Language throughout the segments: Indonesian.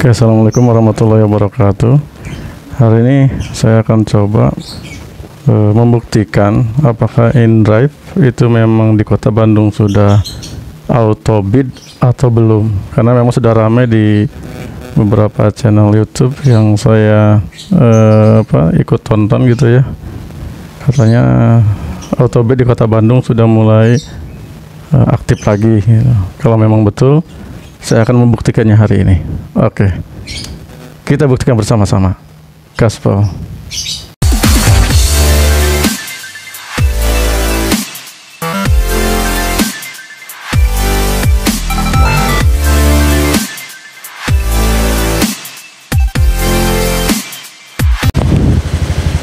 Oke, Assalamualaikum warahmatullahi wabarakatuh. Hari ini saya akan coba eh, membuktikan apakah InDrive itu memang di kota Bandung sudah auto bid atau belum. Karena memang sudah ramai di beberapa channel YouTube yang saya eh, apa ikut tonton gitu ya. Katanya auto bid di kota Bandung sudah mulai eh, aktif lagi. gitu. Kalau memang betul, saya akan membuktikannya hari ini. Oke. Kita buktikan bersama-sama. Gaspol.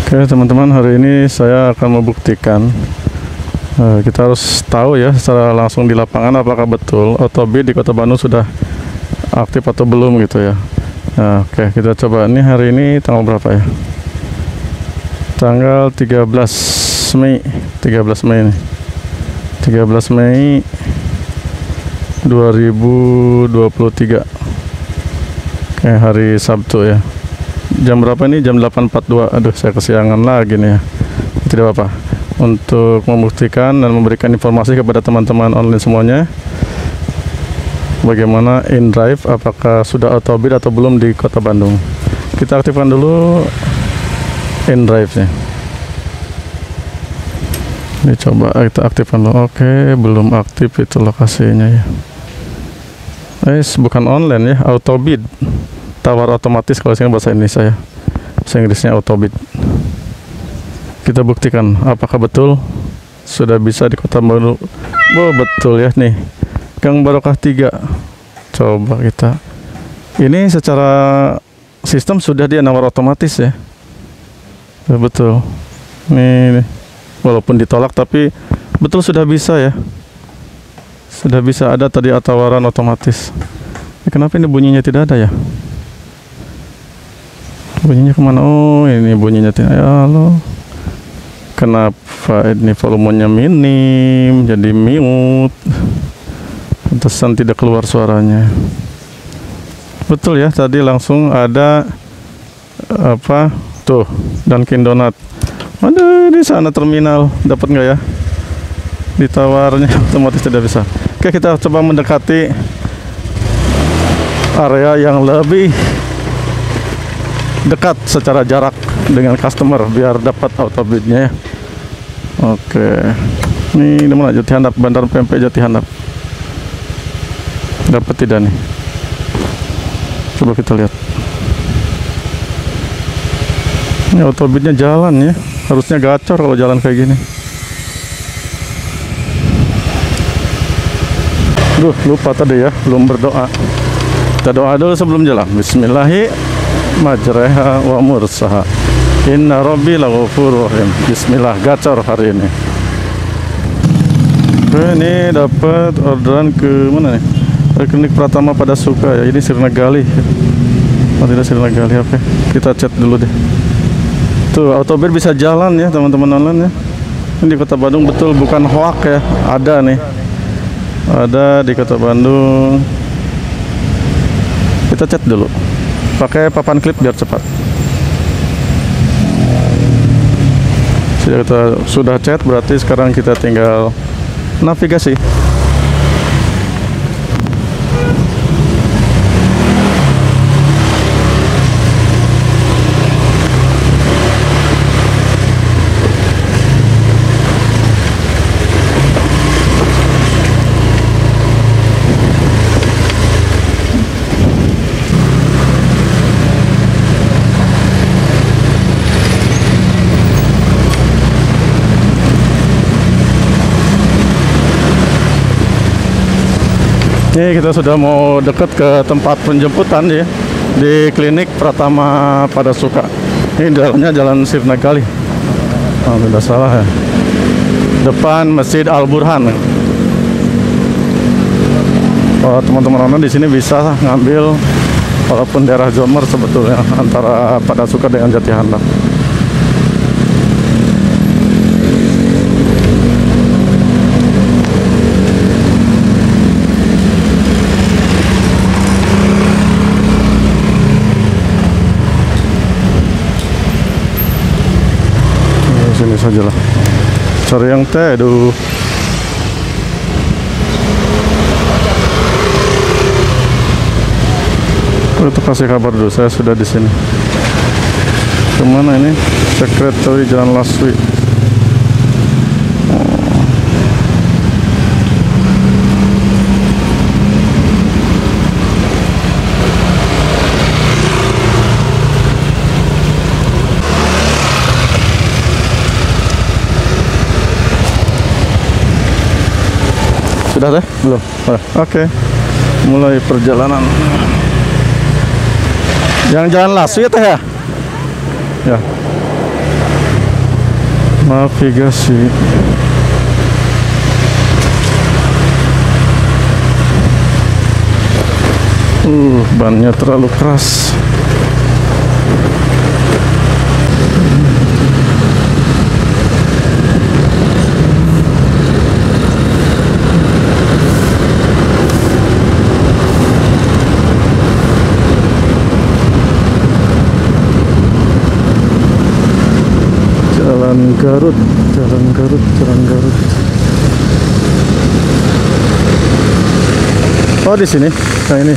Oke teman-teman hari ini saya akan membuktikan Eh, kita harus tahu ya secara langsung di lapangan apakah betul Otobid di Kota Bandung sudah aktif atau belum gitu ya. Nah, oke kita coba. Ini hari ini tanggal berapa ya? Tanggal 13 Mei. 13 Mei ini. 13 Mei 2023 Oke hari Sabtu ya. Jam berapa ini? Jam 8.42 Aduh saya kesiangan lagi nih ya. Tidak apa-apa untuk membuktikan dan memberikan informasi kepada teman-teman online semuanya. Bagaimana InDrive apakah sudah autobid atau belum di kota Bandung? Kita aktifkan dulu InDrive nya ini coba kita aktifkan dulu. Oke belum aktif itu lokasinya ya. Eh bukan online ya autobid tawar otomatis kalau sini bahasa Indonesia ya. Bahasa Inggrisnya autobid kita buktikan apakah betul sudah bisa di kota Bandung. Oh betul ya nih. Gang Barokah 3 coba kita. Ini secara sistem sudah dia nawar otomatis ya. Ya, betul. Nih, nih. walaupun ditolak tapi betul sudah bisa ya. Sudah bisa ada tadi tawaran otomatis. Eh, kenapa ini bunyinya tidak ada ya? Bunyinya ke mana? Oh ini bunyinya tidak ya Allah kenapa ini volumenya minim jadi mute? Pantesan tidak keluar suaranya. Betul ya tadi langsung ada apa tuh Dunkin Donat ada di sana terminal dapat nggak ya? Ditawarnya otomatis tidak bisa. Oke kita coba mendekati area yang lebih dekat secara jarak dengan customer biar dapat auto bidnya ya. Oke. Ini di mana Jati Handap, Bandar PMP Jati Handap. Dapat tidak nih? Coba kita lihat. Ini auto bidnya jalan ya. Harusnya gacor kalau jalan kayak gini. Duh, lupa tadi ya, belum berdoa. Kita doa dulu sebelum jalan. Bismillahirrahmanirrahim majreha wa mursaha inna rabbi laghafurur rahim. Bismillah gacor hari ini. Ini dapat orderan ke mana nih? Klinik Pratama pada suka ya ini Sirna Gali. Oh tidak Sirna Gali oke. Kita chat dulu deh. Tuh autobir bisa jalan ya teman-teman online ya. Ini di kota Bandung betul bukan hoak ya. Ada nih. Ada di kota Bandung. Kita chat dulu. Pakai papan klip biar cepat kita sudah chat berarti sekarang kita tinggal navigasi Ini kita sudah mau dekat ke tempat penjemputan ya di klinik Pratama pada Suka. Ini dalamnya Jalan Sirna Gali. Oh, tidak salah ya. Depan Masjid Al Burhan. Oh, teman-teman online di sini bisa ngambil walaupun daerah Jomer sebetulnya antara pada Suka dengan Jati Handap. Saja lah cari yang teduh Untuk kasih kabar dulu, saya sudah di sini. Ke mana ini? Secretary Jalan Laswi. Sudah teh? Belum. Oke. Mulai perjalanan. Yang jalan lasu ya teh ya? Ya. Navigasi. Uh, bannya terlalu keras. Jalan Garut, Jalan Garut, Jalan Garut. Oh di sini, nah ini.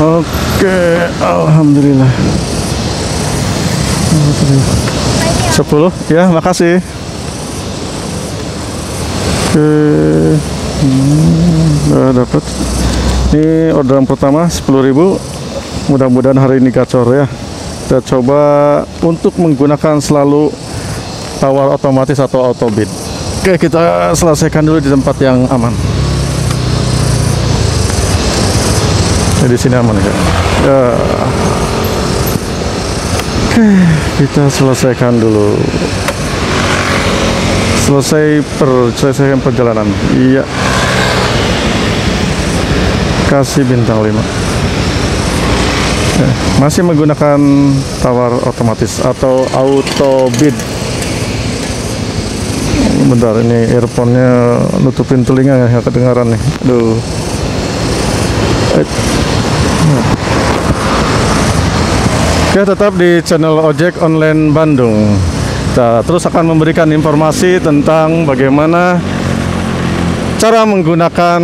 Oke, alhamdulillah. Sepuluh, ya, makasih. Oke, hmm, dapat. Ini orderan pertama 10.000 Mudah-mudahan hari ini gacor ya kita coba untuk menggunakan selalu tawar otomatis atau auto bid. Oke, kita selesaikan dulu di tempat yang aman. Ya, di sini aman ya. ya. Oke, kita selesaikan dulu. Selesai per selesaikan perjalanan. Iya. Kasih bintang 5 masih menggunakan tawar otomatis atau auto bid bentar ini earphone-nya nutupin telinga ya kedengaran nih. Aduh. Oke tetap di channel ojek online Bandung. Kita terus akan memberikan informasi tentang bagaimana cara menggunakan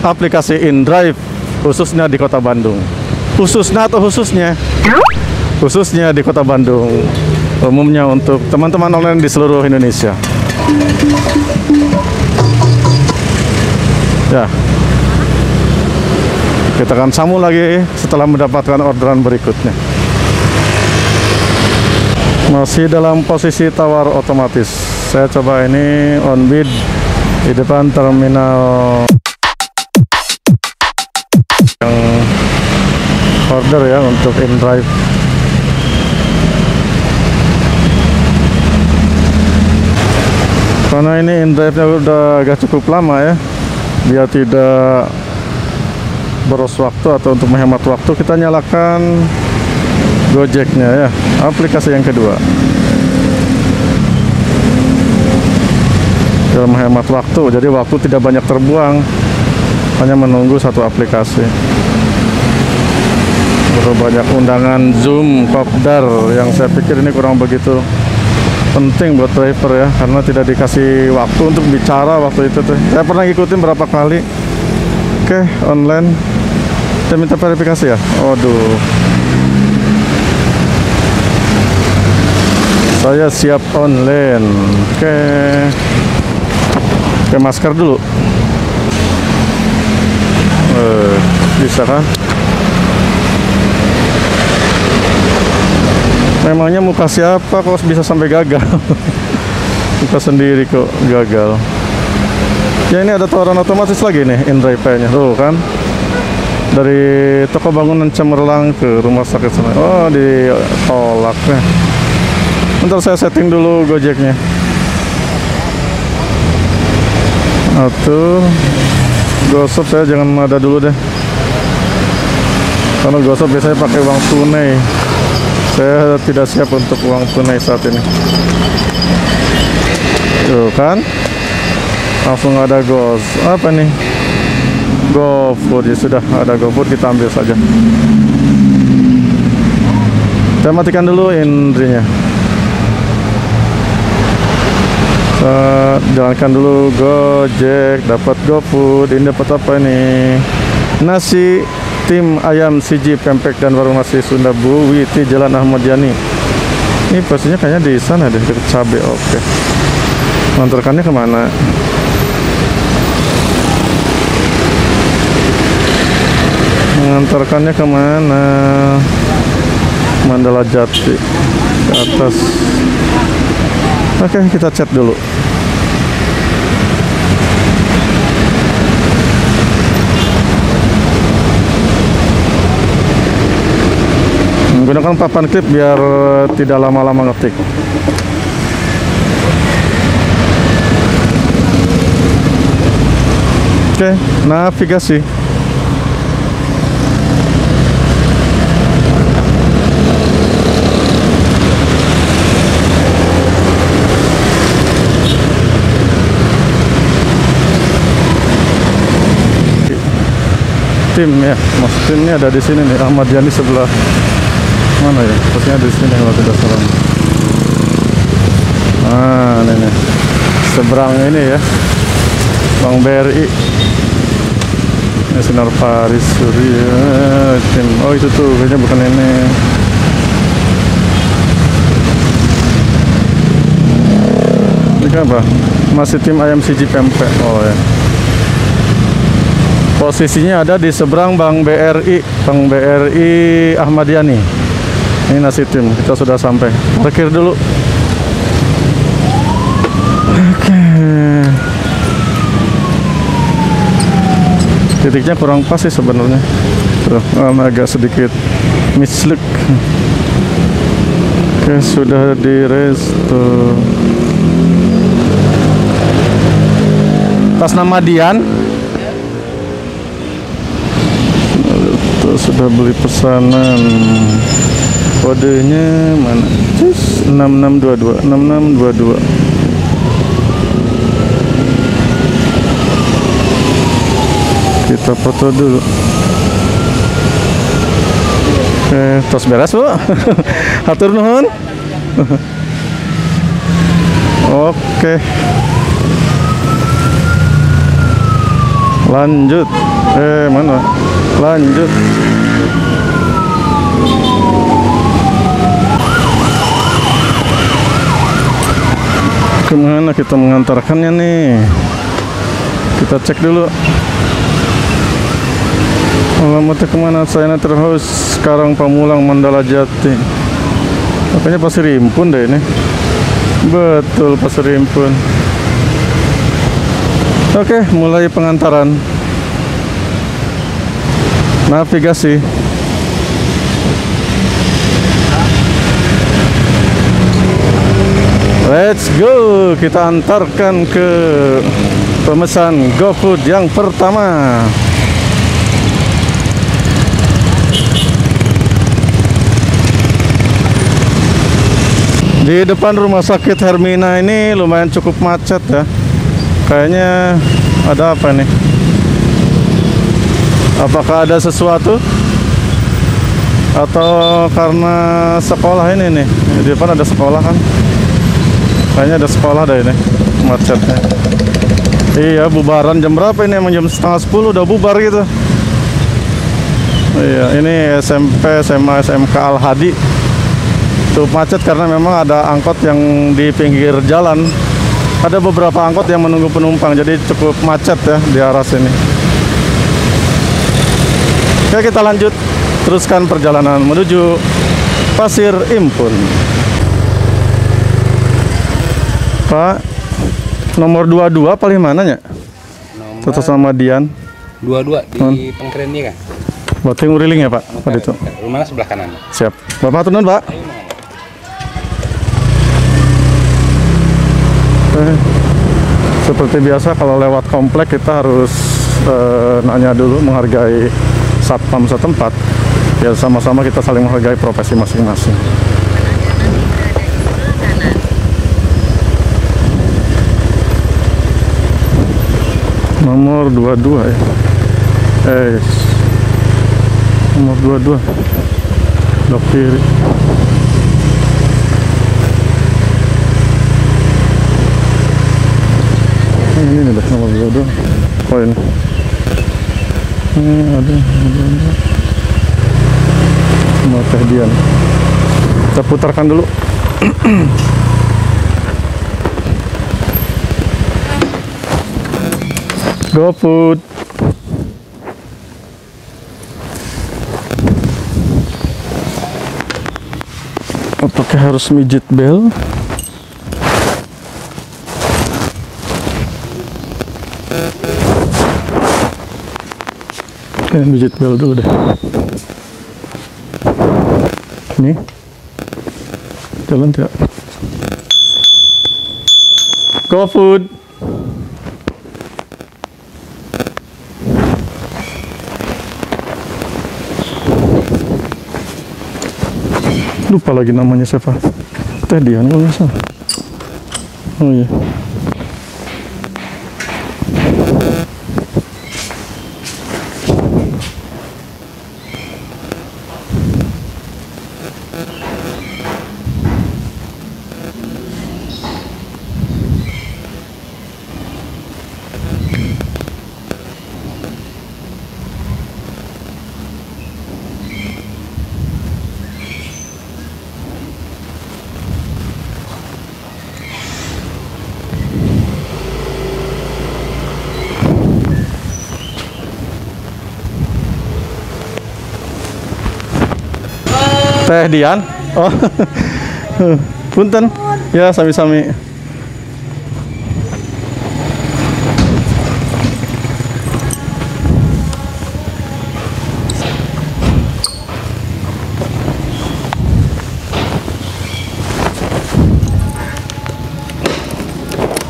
aplikasi InDrive khususnya di kota Bandung khususnya atau khususnya? Khususnya di kota Bandung umumnya untuk teman-teman online di seluruh Indonesia. Ya. Kita akan sambung lagi setelah mendapatkan orderan berikutnya. Masih dalam posisi tawar otomatis. Saya coba ini on bid di depan terminal order ya untuk in-drive karena ini in-drive nya udah agak cukup lama ya. Biar tidak boros waktu atau untuk menghemat waktu kita nyalakan Gojeknya ya aplikasi yang kedua. Dalam menghemat waktu jadi waktu tidak banyak terbuang hanya menunggu satu aplikasi terlalu banyak undangan Zoom, Kopdar yang saya pikir ini kurang begitu penting buat driver ya karena tidak dikasih waktu untuk bicara waktu itu tuh. Saya pernah ngikutin berapa kali. Oke, online. Saya minta verifikasi ya. Waduh. Saya siap online. Oke. Oke, masker dulu. Eh, bisa kan? Memangnya muka siapa kok bisa sampai gagal? muka sendiri kok gagal. Ya ini ada tawaran otomatis lagi nih in-drive nya Tuh kan. Dari toko bangunan Cemerlang ke rumah sakit sana. Oh, ditolak nih. Bentar saya setting dulu Gojeknya. Atau gosok saya jangan ada dulu deh. Karena gosok biasanya pakai uang tunai saya tidak siap untuk uang tunai saat ini. Tuh kan? Langsung ada gos apa nih? GoFood ya sudah ada GoFood kita ambil saja. Saya matikan dulu indrinya. Saya jalankan dulu Gojek, dapat GoFood. Ini dapat apa ini? Nasi tim ayam siji pempek dan warung nasi Sunda Bu Witi Jalan Ahmad Yani. Ini posisinya kayaknya di sana deh, dekat cabe. Oke. Mengantarkannya ke mana? Mengantarkannya ke mana? Mandala Jati ke atas. Oke, kita chat dulu. Menggunakan papan klip biar tidak lama-lama ngetik. Oke, navigasi. tim ya mas timnya ada di sini nih Ahmad Yani sebelah mana ya? Pastinya di sini kalau tidak salah ah ini nih seberang ini ya. Bang BRI ini Sinar Paris Surya tim. Oh itu tuh kayaknya bukan ini. Ini kan apa? Masih tim ayam pempek oh ya. Posisinya ada di seberang Bank BRI, Bank BRI Ahmad Yani. Ini nasi tim, kita sudah sampai. Parkir dulu. Oke. Titiknya kurang pas sih sebenarnya. Tuh, um, agak sedikit mislook. Oke, sudah di resto. Tas nama Dian. Sudah beli pesanan kodenya mana? Cus, 6622 6622 kita foto dulu. Eh tos beres bu. Atur nuhun. Oke. Lanjut. Eh mana? Lanjut ke mana kita mengantarkannya nih? Kita cek dulu. Alamatnya ke mana? Saya terus sekarang Pamulang Mandala Jati. Makanya pasir rimpun deh ini? Betul pasir rimpun. Oke mulai pengantaran. Navigasi Let's go. Kita antarkan ke pemesan GoFood yang pertama. Di depan rumah sakit Hermina ini lumayan cukup macet ya. Kayaknya ada apa nih? Apakah ada sesuatu? Atau karena sekolah ini nih? Di depan ada sekolah kan kayaknya ada sekolah deh ini macetnya. Iya bubaran jam berapa ini? Emang jam setengah sepuluh udah bubar gitu. Iya ini SMP SMA SMK Al Hadi cukup macet karena memang ada angkot yang di pinggir jalan. Ada beberapa angkot yang menunggu penumpang jadi cukup macet ya di arah sini. Oke kita lanjut. Teruskan perjalanan menuju Pasir Impun Pak nomor 22 paling mananya? Toto sama Dian. dua-dua di pengkeren dia kan Berarti nguriling ya Pak? Pada itu. rumahnya sebelah kanan. Siap. Bapak turun Pak. Eh, seperti biasa kalau lewat komplek kita harus eh, nanya dulu menghargai satpam setempat. Ya sama-sama kita saling menghargai profesi masing-masing nomor 22 ya. Eh nomor 22 blok kiri. Ini nih deh nomor 22 oh ini ini ada nomor ada mau teh kita putarkan dulu. GoFood. Apakah harus mijit bel? Oke, mijit bel dulu deh. Ini. Jalan tidak? GoFood. Lupa lagi namanya siapa. Teh Dian kalau nggak salah. Oh iya Dian oh. Punten. Ya sami-sami.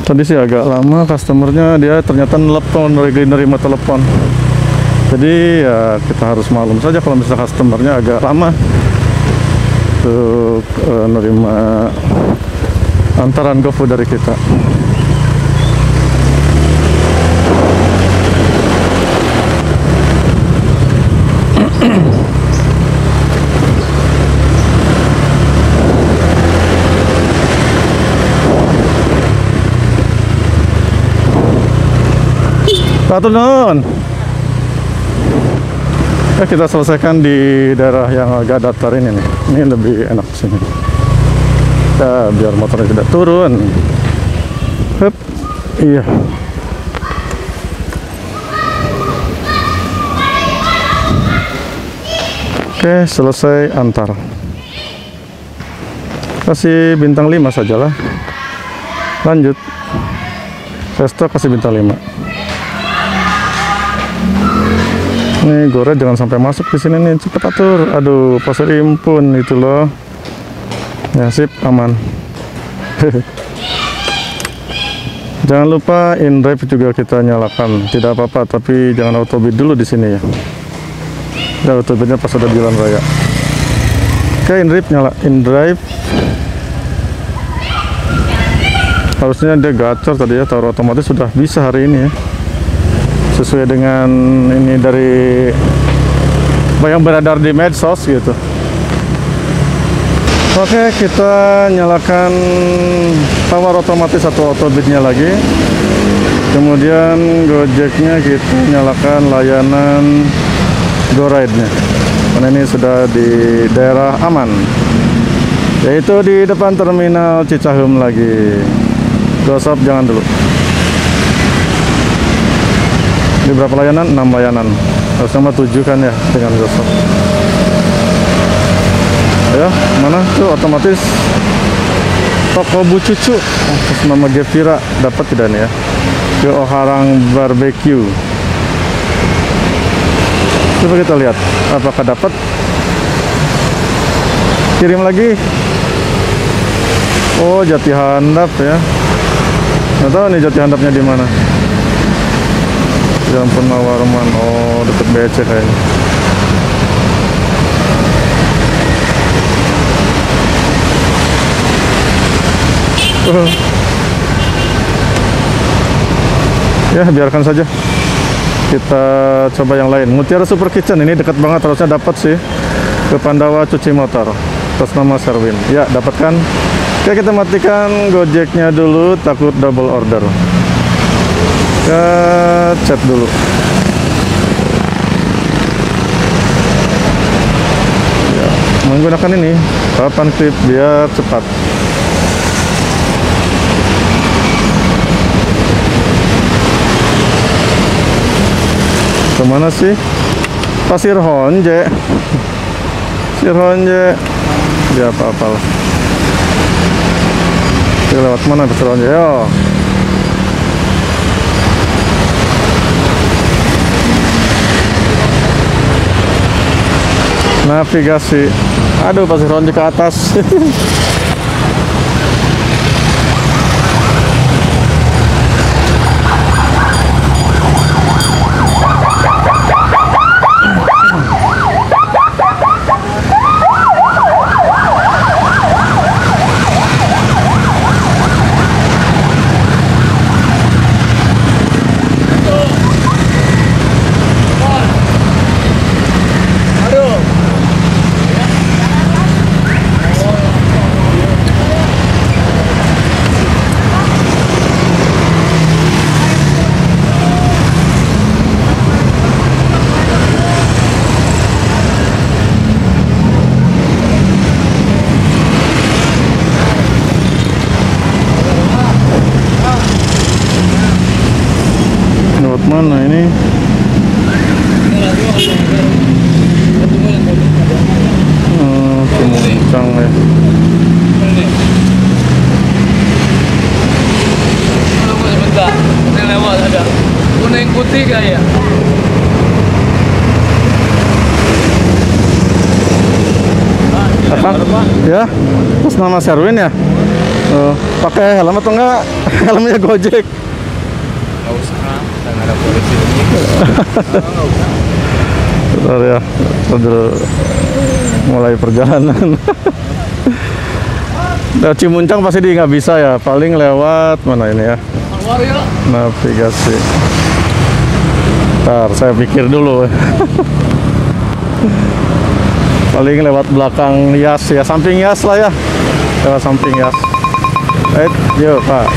Tadi sih agak lama customernya dia ternyata nelpon lagi nerima telepon. Jadi ya kita harus maklum saja kalau misalnya customernya agak lama untuk eh, nerima antaran GoFood dari kita Satu non. Ya, kita selesaikan di daerah yang agak datar ini nih. Ini lebih enak sini. Ya, biar motornya tidak turun. Hup. Iya. Oke, selesai antar. Kasih bintang 5 sajalah. Lanjut. Resto kasih bintang 5. Nih gore jangan sampai masuk di sini nih cepet atur. Aduh pasir impun itu loh. Ya sip aman. jangan lupa in drive juga kita nyalakan. Tidak apa-apa tapi jangan auto bid dulu di sini ya. Ya auto bidnya pas ada jalan raya. Oke in drive nyala in drive. Harusnya dia gacor tadi ya taruh otomatis sudah bisa hari ini ya sesuai dengan ini dari yang beredar di medsos gitu. Oke kita nyalakan power otomatis atau auto bitnya lagi. Kemudian gojeknya kita nyalakan layanan go ride nya karena ini sudah di daerah aman. Yaitu di depan terminal Cicahum lagi. Gosop jangan dulu ini berapa layanan? 6 layanan. Harus sama 7 kan ya dengan gosok ya mana? Tuh otomatis toko Bu Cucu. Atas nama Gevira. Dapat tidak nih ya? Ke Oharang Barbecue. Coba kita lihat apakah dapat? Kirim lagi. Oh jati handap ya. Nggak tahu nih jati handapnya di mana Jalan Penawarman oh deket BC kayaknya. Uh. ya biarkan saja. Kita coba yang lain. Mutiara Super Kitchen ini dekat banget. Harusnya dapat sih. Ke Pandawa cuci motor. Atas nama Serwin. Ya dapatkan. Oke kita matikan gojeknya dulu. Takut double order ya chat dulu. Ya, menggunakan ini papan clip biar cepat. Ke mana sih? Pasir honje. Pasir honje. Dia apa apa lah lewat mana pasir honje? Yo navigasi aduh pasir honje ke atas lewat mana ini hmm, Cimuncang ya Tunggu sebentar, ini lewat ada kuning putih kayak. apa ya terus nama Serwin ya? Oh, pakai helm atau enggak? Helmnya Gojek. Nggak usah, udah nggak ada polisi ini. Bentar ya Bentar mulai perjalanan. Nah, Cimuncang pasti di nggak bisa ya paling lewat mana ini ya? Ya. navigasi. Ntar saya pikir dulu. Paling lewat belakang Yas ya samping Yas lah ya lewat samping Yas eh yuk pak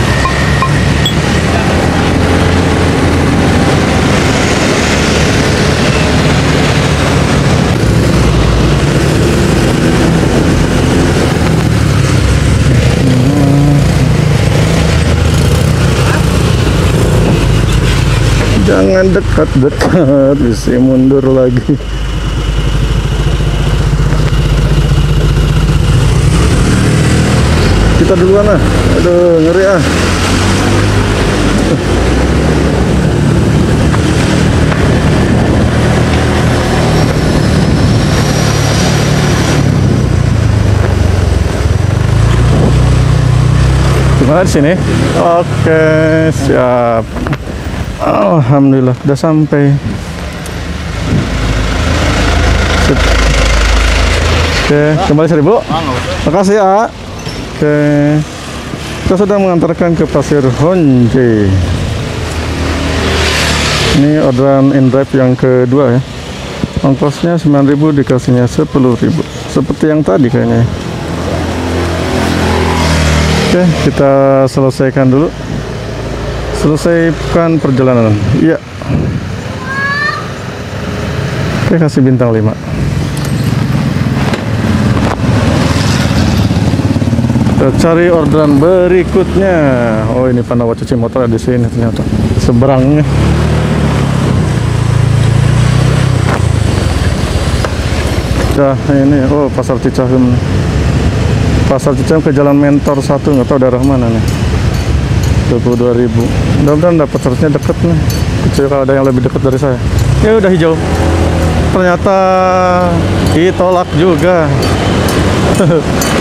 Jangan dekat-dekat, bisa mundur lagi. Kita duluan lah. Aduh, ngeri ah. Gimana di sini? Oke, siap. Alhamdulillah, udah sampai. Oke, kembali seribu. Makasih ya. Oke, kita sudah mengantarkan ke Pasir Honje. Ini orderan in-drive yang kedua ya. Ongkosnya 9.000 dikasihnya 10.000. Seperti yang tadi kayaknya. ya. Oke, kita selesaikan dulu selesaikan perjalanan iya oke kasih bintang 5 kita cari orderan berikutnya. Oh ini Pandawa cuci motor ada di sini ternyata. Seberangnya. Nah, ini. Oh pasar Cicahem. Pasar Cicahem ke jalan mentor satu. Nggak tahu daerah mana nih. 22 ribu. Mudah-mudahan dapat harusnya deket nih. Kecuali kalau ada yang lebih dekat dari saya. Ya udah hijau. Ternyata ditolak juga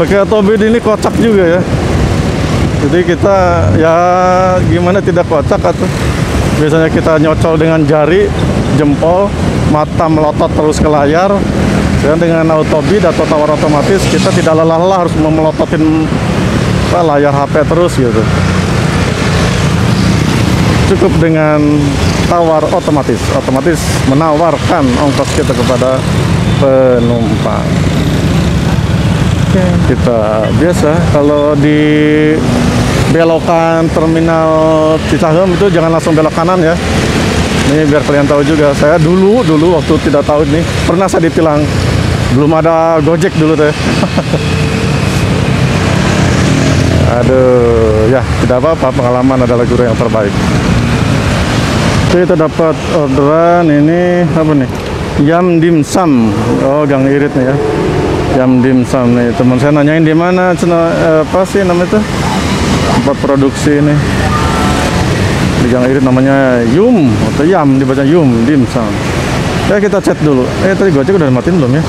pakai otobid ini kocak juga ya. Jadi kita ya gimana tidak kocak atau? Biasanya kita nyocol dengan jari jempol mata melotot terus ke layar. Dan dengan autobid atau tawar otomatis kita tidak lelah-lelah harus memelototin apa, layar HP terus gitu. Cukup dengan tawar otomatis. Otomatis menawarkan ongkos kita kepada penumpang Oke, kita biasa kalau di belokan terminal Cicahem itu jangan langsung belok kanan ya. Ini biar kalian tahu juga. Saya dulu dulu waktu tidak tahu ini pernah saya ditilang. Belum ada Gojek dulu teh. Aduh, ya tidak apa-apa pengalaman adalah guru yang terbaik. Kita dapat orderan ini apa nih? Yam dim sum. Oh, Gang Irit nih ya. Yam dim sum nih. Teman saya nanyain di mana? Cina, eh, apa sih namanya itu? Tempat produksi ini. Di Gang Irit namanya Yum atau Yam dibaca Yum dim sum. Ya kita chat dulu. Eh tadi Gojek udah matiin belum ya?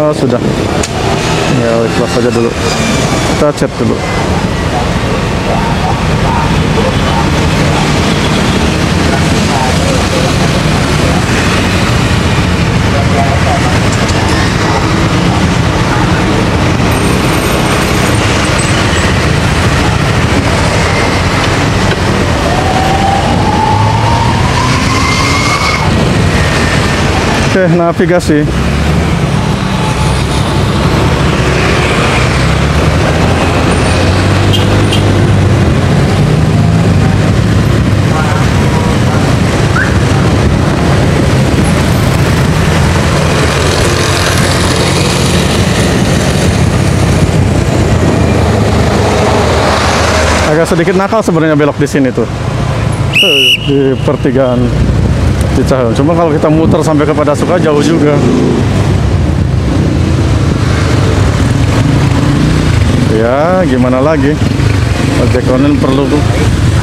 Oh sudah. Ya ikhlas saja dulu. Kita chat dulu. Oke, navigasi. Agak sedikit nakal sebenarnya belok di sini tuh. Di pertigaan Cuma kalau kita muter sampai kepada Suka jauh juga. Ya, gimana lagi? Ojek online perlu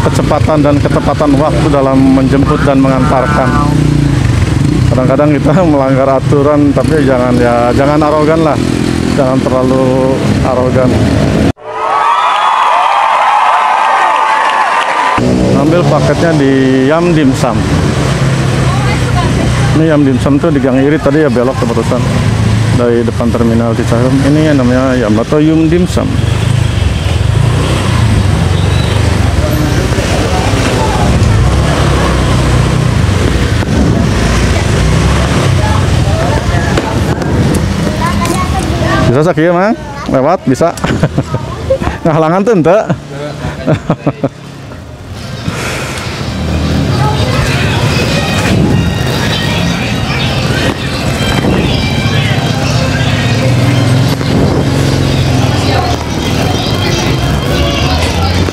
kecepatan dan ketepatan waktu dalam menjemput dan mengantarkan. Kadang-kadang kita melanggar aturan, tapi jangan ya jangan arogan lah. Jangan terlalu arogan. Ambil paketnya di Yam Dim Sum. Ini Yam Dim Sum tuh di Gang Irit tadi ya belok ke barusan dari depan terminal Cicahem. Ini yang namanya Yam atau Yum Dim Sum. Bisa sakit ya, Mang? Lewat bisa. Ngahalangan tuh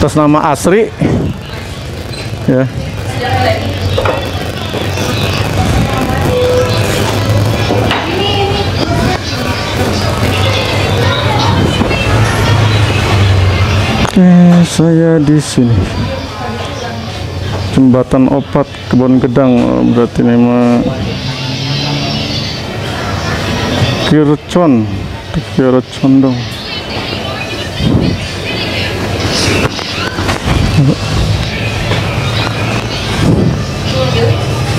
atas nama Asri ya Oke, saya di sini. Jembatan Opat Kebon Gedang Oh, berarti ini mah Kircon, Kircon dong.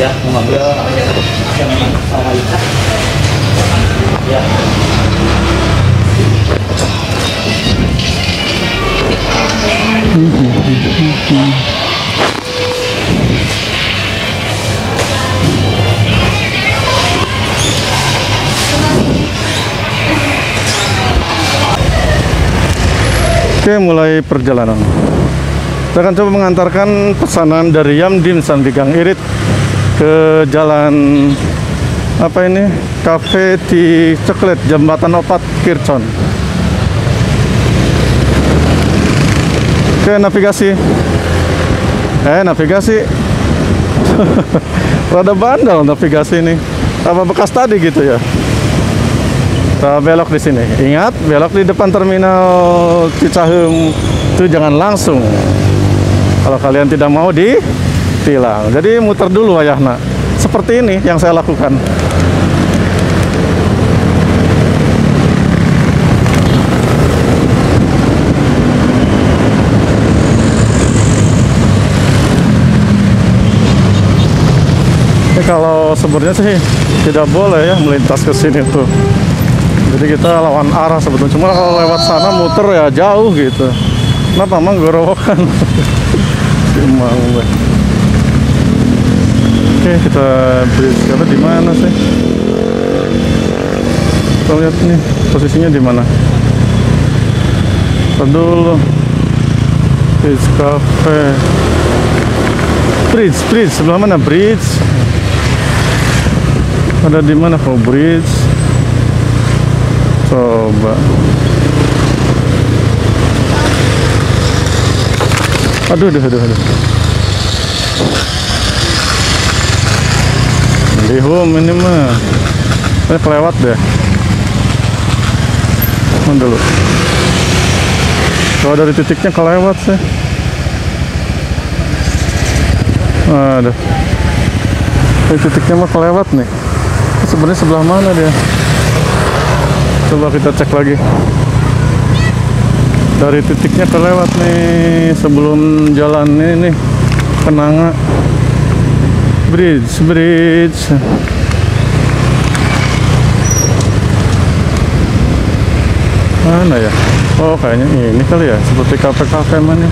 Ya, mau ngambil sama. Ya. Oke, mulai perjalanan. Kita akan coba mengantarkan pesanan dari Yam Dim Sum di Gang Irit ke jalan apa ini? Cafe di Coklat Jembatan Opat Kircon. Oke, navigasi. Eh, navigasi. Rada bandel navigasi ini. Apa bekas tadi gitu ya? Kita belok di sini. Ingat, belok di depan terminal Cicahem itu jangan langsung. Kalau kalian tidak mau ditilang. Jadi muter dulu ayahna. Seperti ini yang saya lakukan. Ini kalau sebenarnya sih tidak boleh ya melintas ke sini tuh. Jadi kita lawan arah sebetulnya. Cuma kalau lewat sana muter ya jauh gitu. Kenapa emang gorowokan? Emang gue. Oke kita beri sekarang di mana sih? Kita lihat nih posisinya di mana. Dulu. Bridge Cafe. Bridge, bridge sebelah mana bridge? Ada di mana kok bridge? Coba. Aduh, aduh, aduh, aduh. Di home ini mah. Ini kelewat deh. Mana dulu? Kalau dari titiknya kelewat sih. Aduh. Ini titiknya mah kelewat nih. Sebenarnya sebelah mana dia? Coba kita cek lagi. Dari titiknya kelewat nih sebelum jalan ini nih. Kenanga. Bridge, bridge. Mana ya? Oh kayaknya ini kali ya Seperti kafe-kafe mana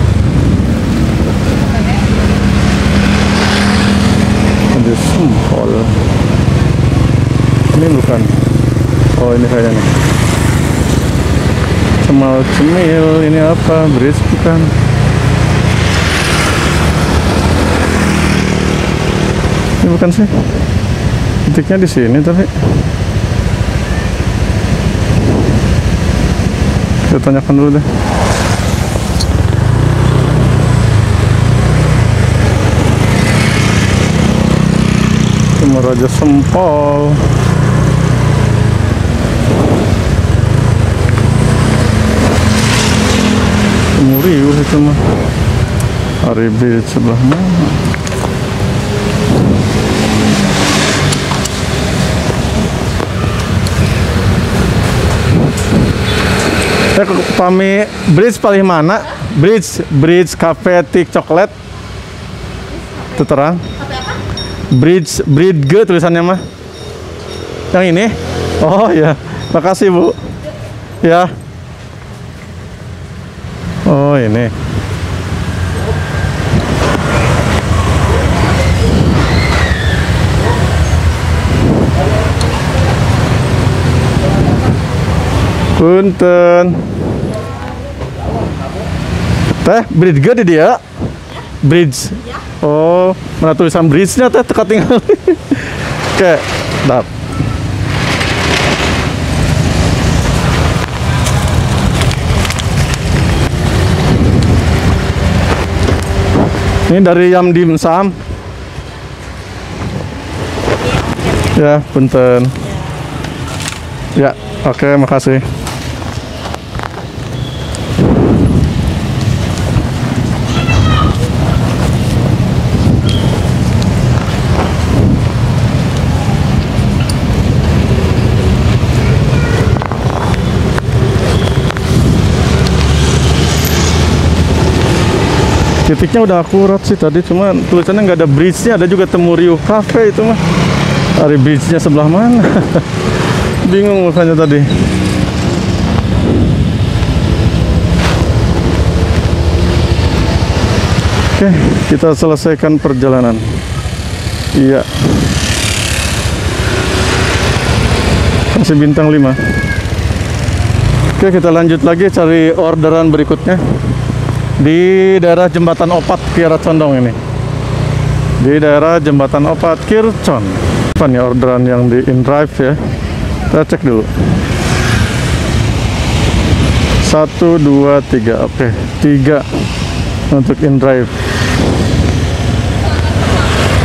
Ada sempol Ini bukan Oh ini kayaknya nih Cemal cemil Ini apa? Bridge bukan Ini bukan sih Titiknya di sini tapi Kita tanyakan dulu deh. Cuma Raja Sempol. Muriuh itu mah. Aribi sebelah mana? Saya pami bridge paling mana? Bridge, bridge cafe tik coklat. Itu terang. Bridge, bridge G tulisannya mah. Yang ini? Oh ya, makasih bu. Ya. Oh ini. Punten. Teh, bridge gede dia. Bridge. Oh, mana tulisan bridge-nya teh teka tinggal. Oke, dap. Ini dari Yam Dim Sam. Ya, punten. Ya, oke, makasih. Titiknya udah akurat sih tadi cuma tulisannya nggak ada bridge-nya ada juga Temuriu Cafe itu mah. Dari bridge-nya sebelah mana? Bingung makanya tadi. Oke kita selesaikan perjalanan. Iya. Masih bintang 5 oke kita lanjut lagi cari orderan berikutnya di daerah jembatan Opat Kiara Condong ini. Di daerah jembatan Opat Kircon. Apa nih orderan yang di InDrive ya? Kita cek dulu. Satu dua tiga. Oke tiga untuk InDrive.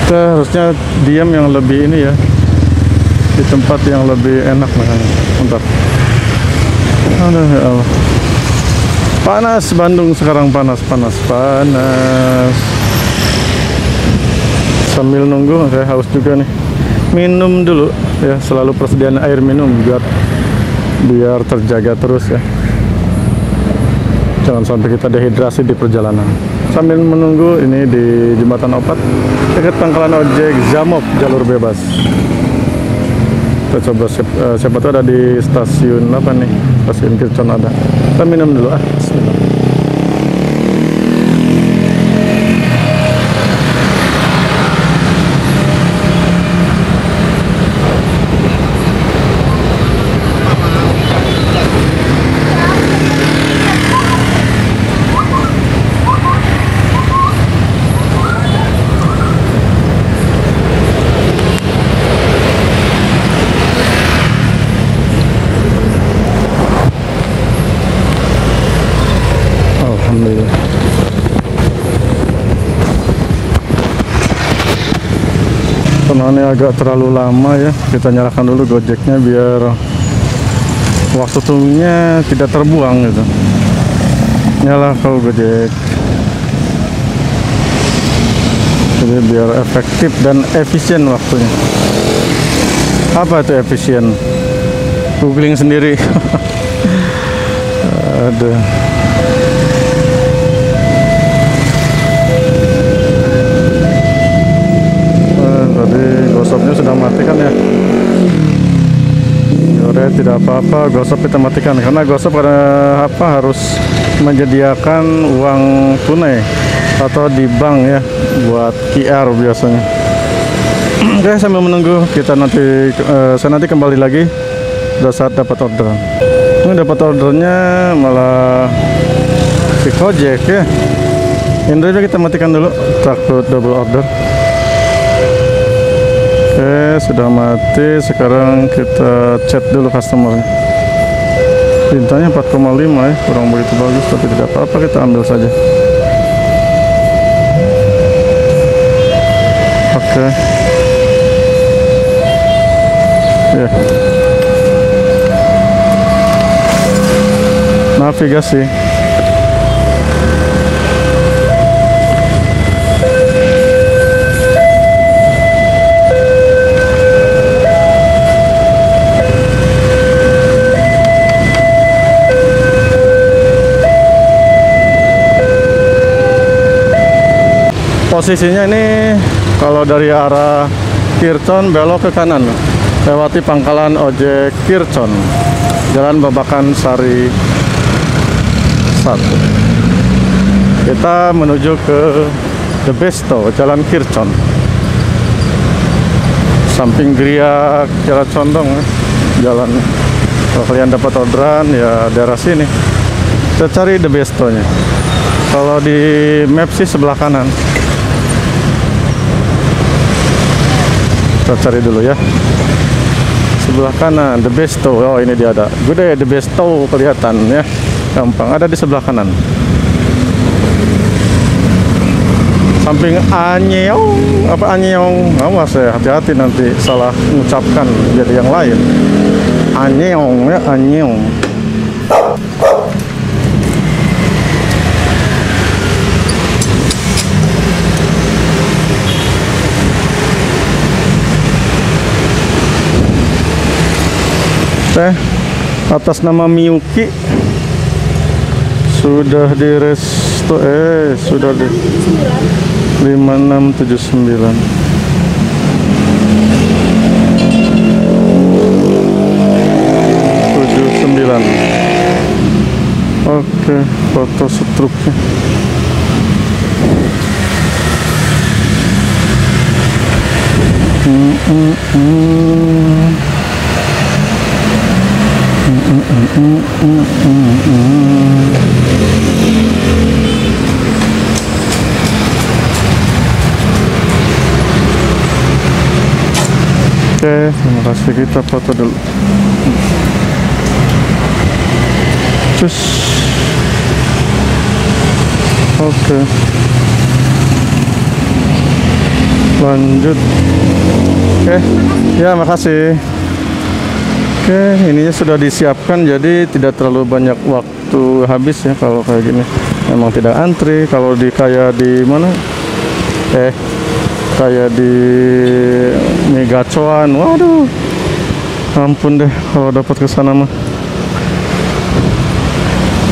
Kita harusnya diam yang lebih ini ya. Di tempat yang lebih enak makanya bentar. Aduh ya Allah panas Bandung sekarang panas panas panas. Sambil nunggu saya haus juga nih. Minum dulu ya selalu persediaan air minum biar biar terjaga terus ya. Jangan sampai kita dehidrasi di perjalanan. Sambil menunggu ini di jembatan opat dekat pangkalan ojek Zamop jalur bebas. Kita coba siapa, uh, siapa tahu ada di stasiun apa nih stasiun Kircon ada kita minum dulu ah Bismillah. Ini agak terlalu lama ya. Kita nyalakan dulu Gojeknya biar waktu tunggunya tidak terbuang gitu. Nyala kau Gojek. Jadi biar efektif dan efisien waktunya. Apa itu efisien? Googling sendiri. Ada. Gosopnya sudah mati kan ya. Yaudah tidak apa-apa gosop kita matikan. Karena gosop karena apa harus menyediakan uang tunai atau di bank ya buat QR biasanya. Oke sambil menunggu kita nanti eh, saya nanti kembali lagi. Udah saat dapat orderan ini dapat ordernya malah si Gojek ya. Indra kita matikan dulu takut double order Oke, sudah mati. Sekarang kita chat dulu customernya. Bintangnya 4,5 ya, kurang begitu bagus, tapi tidak apa-apa kita ambil saja. Oke. Ya. Navigasi. Posisinya ini kalau dari arah Kircon belok ke kanan lewati pangkalan ojek Kircon Jalan Babakan Sari 1 kita menuju ke The Besto Jalan Kircon samping Gria Jalan Condong ya. jalan kalau kalian dapat orderan ya daerah sini. Kita cari The Besto nya kalau di map sih sebelah kanan kita cari dulu ya. Sebelah kanan the besto oh ini dia ada. Gede the besto kelihatan ya. Gampang. Ada di sebelah kanan. Samping anyeong apa anyeong awas ya hati-hati nanti salah mengucapkan jadi yang lain. Anyeong ya anyeong teh atas nama Miyuki sudah di resto eh sudah di 5679 79 Oke, foto setruknya. Hmm, hmm, hmm. Oke, terima kasih kita foto dulu. Cus. Oke. Lanjut. Oke, ya makasih. Oke, ininya sudah disiapkan jadi tidak terlalu banyak waktu habis ya kalau kayak gini. Memang tidak antri kalau di kayak di mana? Eh, kayak di Megacuan. Waduh. Ampun deh kalau dapat ke sana mah.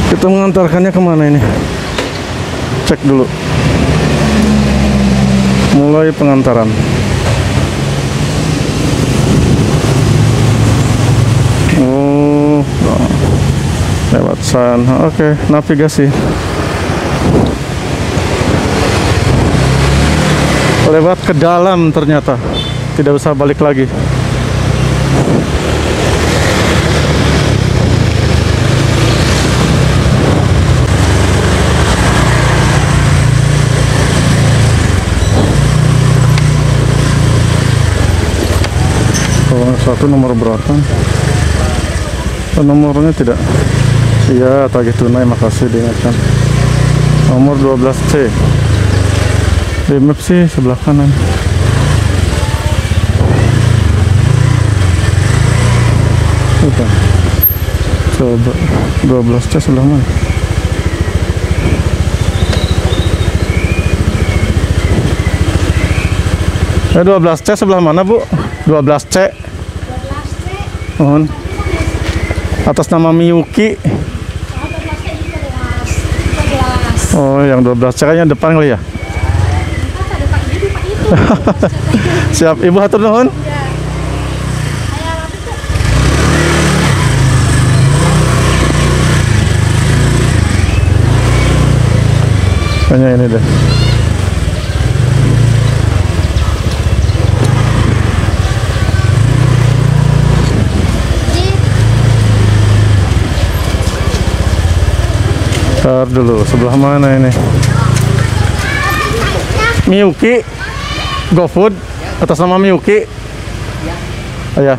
Kita mengantarkannya ke mana ini? Cek dulu. Mulai pengantaran. Oh, lewat sana. Oke, navigasi. Lewat ke dalam ternyata. Tidak usah balik lagi. Satu nomor berapa? nomornya tidak iya tagih tunai makasih diingatkan nomor 12C di map sih sebelah kanan Udah. coba 12C sebelah mana Eh 12C sebelah mana, Bu? 12C. 12C. Mohon. Atas nama Miyuki. Oh yang 12 C kayaknya depan kali ya? Siap ibu hatur nuhun. Kayaknya ini deh. Ntar dulu, sebelah mana ini? Miyuki GoFood atas nama Miyuki. Oh, ya.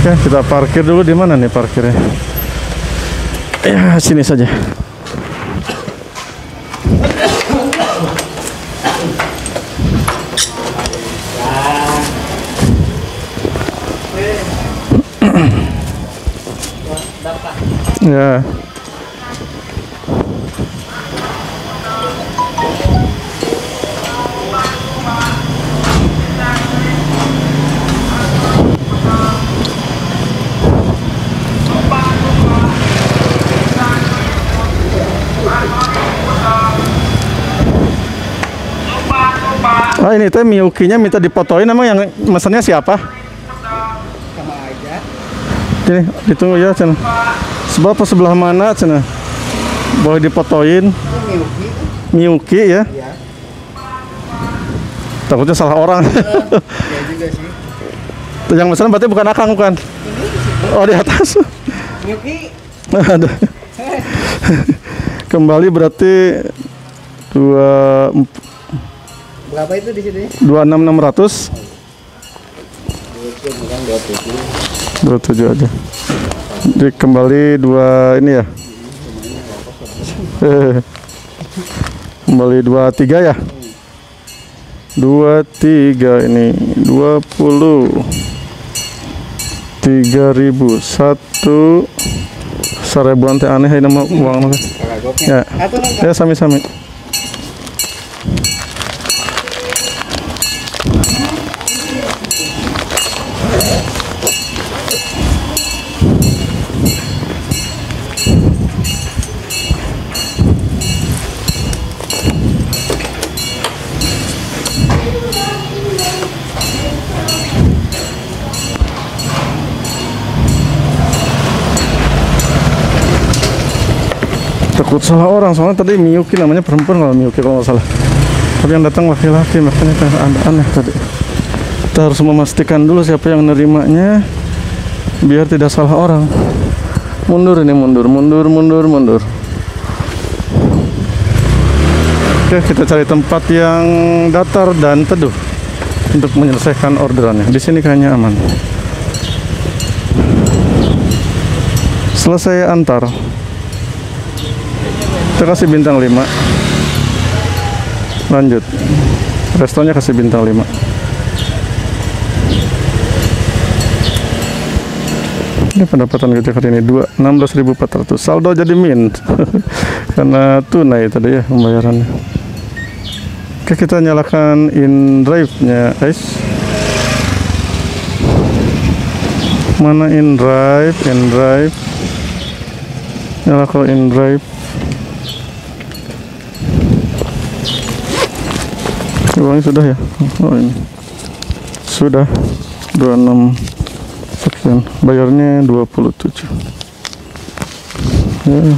Oke, kita parkir dulu di mana nih parkirnya? Ya, sini saja. Ya. Ah ini teh Miyuki-nya minta dipotoin emang yang mesennya siapa? Sama aja. Ini ditunggu ya cina. Sebelah apa sebelah mana cina? Boleh dipotoin Miyuki. Miyuki ya. Ya. Takutnya salah orang. Ya juga sih. yang mesen berarti bukan akang bukan? Oh di atas. Miyuki. Kembali berarti dua Berapa itu di sini? dua enam enam ratus dua tujuh. dua tujuh aja. Jadi kembali dua ini ya. Kembali dua tiga ya. Dua tiga ini dua puluh tiga ribu satu seribuan teh aneh ini nama uang. Ya, ya sami-sami. takut salah orang soalnya tadi Miyuki namanya perempuan kalau Miyuki kalau nggak salah. Tapi yang datang laki-laki makanya kan ada aneh tadi. Kita harus memastikan dulu siapa yang nerimanya biar tidak salah orang. Mundur ini mundur mundur mundur mundur. Oke kita cari tempat yang datar dan teduh untuk menyelesaikan orderannya. Di sini kayaknya aman. Selesai antar kita kasih bintang 5 lanjut. Restonya kasih bintang 5 ini pendapatan kita kali ini. 2 16.400 saldo jadi min. Karena tunai tadi ya pembayarannya. Oke kita nyalakan in drive nya guys. Mana in drive? In drive. Nyalakan in drive uangnya sudah ya? Oh ini. Sudah. 26 sekian. Bayarnya 27 ya.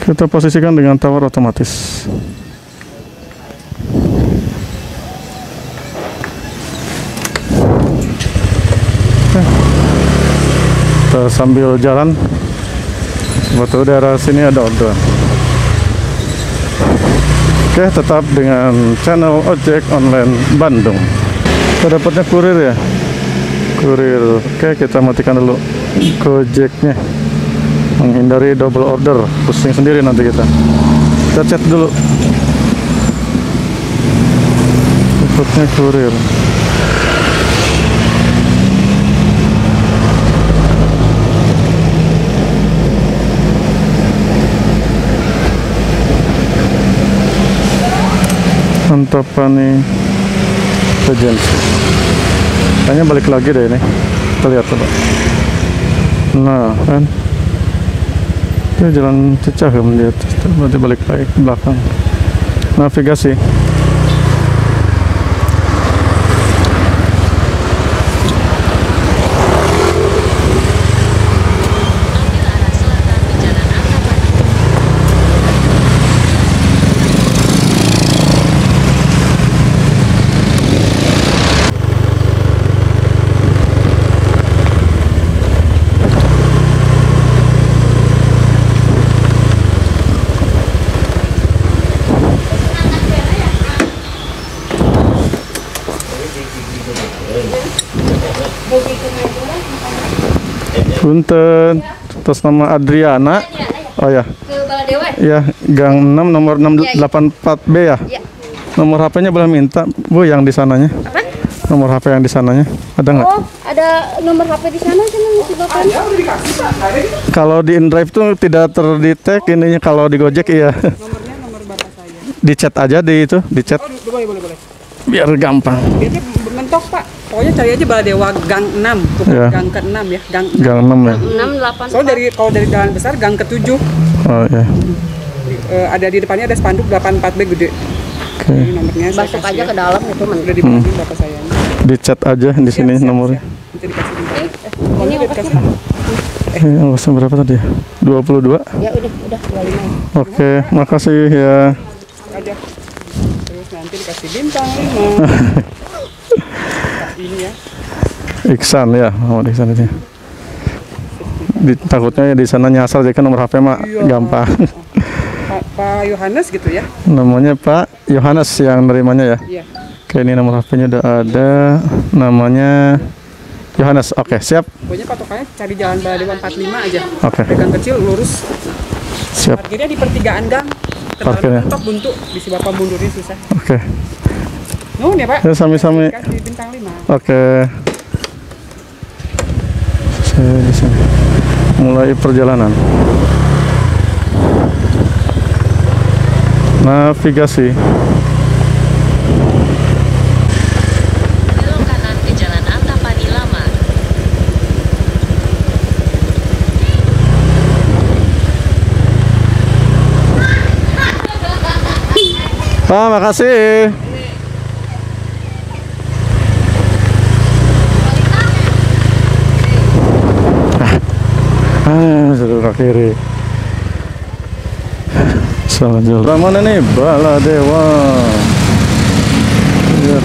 kita posisikan dengan tower otomatis. Kita sambil jalan. Betul daerah sini ada orderan Oke, tetap dengan channel ojek online Bandung. Kita dapatnya kurir ya. Kurir. Oke, kita matikan dulu Gojeknya. Menghindari double order, pusing sendiri nanti kita. Kita chat dulu. Dapatnya kurir. Antapani Agency kayaknya balik lagi deh ini. Kita lihat coba. Nah kan? Itu jalan Cicahem dia berarti balik lagi ke belakang. Navigasi Punten atas nama Adriana. Oh ya. ya Gang 6 nomor 684B ya Iya. nomor HP-nya boleh minta Bu yang di sananya? Apa? nomor HP yang di sananya ada nggak? Oh, ada nomor HP di sana si bapaknya. kalau di InDrive tuh tidak terdetek ininya kalau di Gojek iya. Nomornya nomor bapak saya. di chat aja di itu di chat. Oh, boleh boleh boleh. biar gampang. Biasanya mentok pak. Pokoknya cari aja Baladewa Gang 6, bukan Ya. Gang ke-6 ya, Gang 6. Gang 6 ya 6 8 Soalnya dari kalau dari jalan besar Gang ke-7 oh ya eh, ada di depannya ada spanduk 84B gede. oke Ini nomornya saya masuk aja ya. ke dalam itu men. Udah dibilangin bapak saya. di chat aja di sini Siap, nomornya siap. Nanti dikasih di Eh, Oh, ini sih? dikasih. eh alasan berapa tadi ya 22 Ya udah, udah 25. oke makasih ya aja. Terus nanti dikasih bintang 5. ini ya. Iksan ya oh Iksan itu di, takutnya ya di sana nyasar jadi kan nomor HP mah Iya. gampang Pak, Pak Yohanes gitu ya. namanya Pak Yohanes yang nerimanya ya Iya. oke ini nomor HP-nya udah ada namanya Yohanes oke siap Pokoknya patokannya cari jalan Baladewa 45 aja. oke Pegang kecil lurus. siap Parkirnya di pertigaan gang. Parkirnya. Mentok buntu, bisa bapak mundurin susah. oke Nuhun ya pak. ya sami-sami Kasih bintang 5. Oke. Saya di sini. Mulai perjalanan. Navigasi. Belok kanan ke Jalan Antapani Lama. Pak, makasih. Ah, kiri. Jalan. Mana nih? Baladewa. Ya.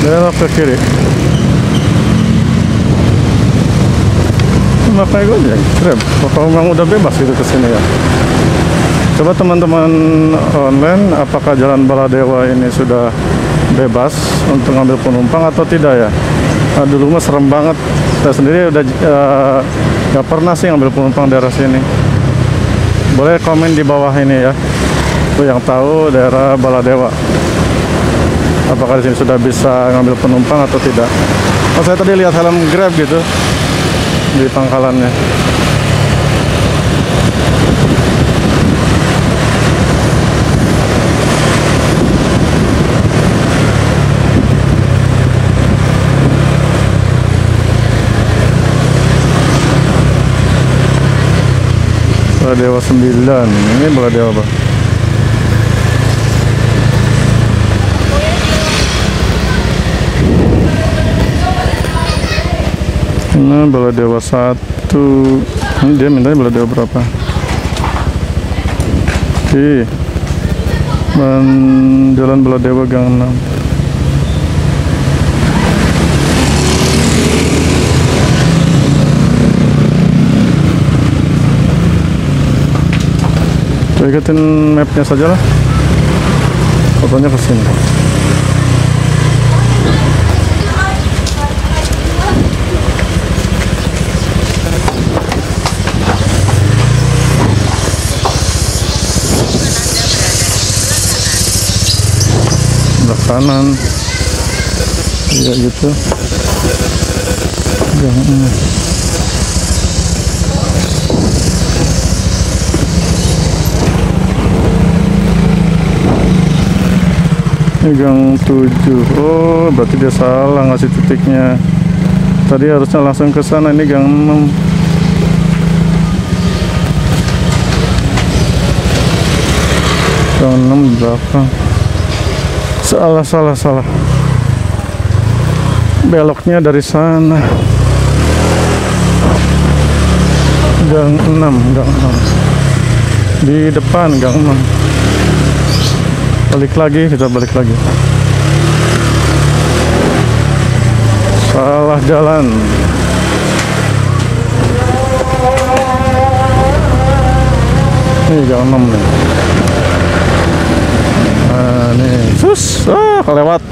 Belok ke kiri. Makanya gue aja Grab. Kalau memang udah bebas gitu ke sini ya. Coba teman-teman online, apakah Jalan Baladewa ini sudah bebas untuk ngambil penumpang atau tidak ya? Nah, dulu mah serem banget. Saya sendiri udah nggak pernah sih ngambil penumpang daerah sini. Boleh komen di bawah ini ya. Itu yang tahu daerah Baladewa. Apakah di sini sudah bisa ngambil penumpang atau tidak? Oh, saya tadi lihat helm Grab gitu di pangkalannya. Baladewa 9 ini Baladewa apa? Ini Baladewa 1 Ini dia mintanya Baladewa berapa? Oke Dan Jalan Baladewa Gang 6 ikutin mapnya saja lah. Fotonya ke sini. Sebelah kanan. Iya gitu. Gang ini. Gang 7. Oh, berarti dia salah ngasih titiknya. Tadi harusnya langsung ke sana. Ini gang 6. Gang 6 di belakang. Salah, salah, salah. Beloknya dari sana. Gang 6, gang 6. Di depan gang 6 balik lagi kita balik lagi. Salah jalan. Ini jalan 6 nih. Nah nih. Sus ah kelewat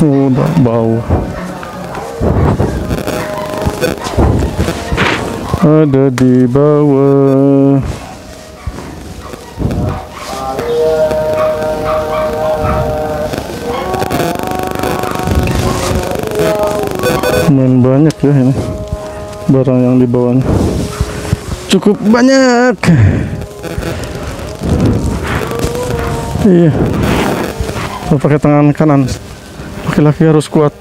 udah bau. Ada di bawah. Main banyak ya ini. Barang yang dibawanya cukup banyak. Iya. Pakai tangan kanan laki-laki harus kuat.